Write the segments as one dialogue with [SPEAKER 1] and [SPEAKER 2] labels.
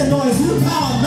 [SPEAKER 1] the noise, new power.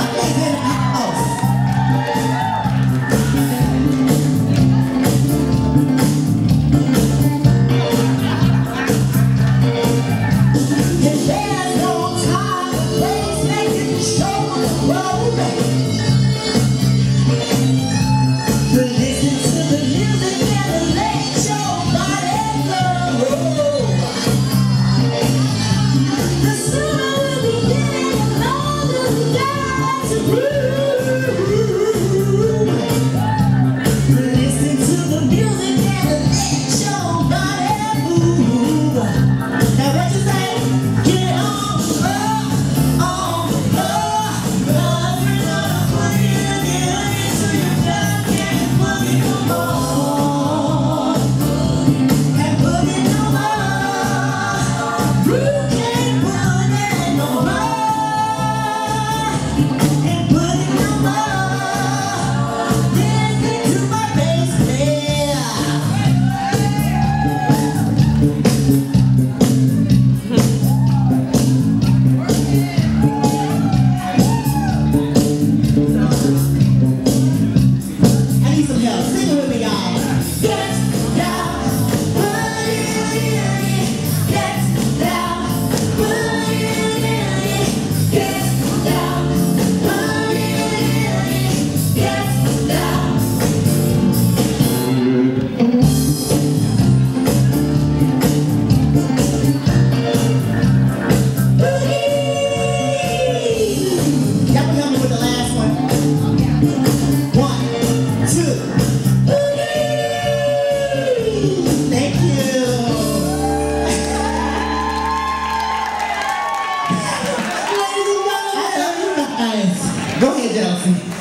[SPEAKER 1] y'all. With me. Philadelphia.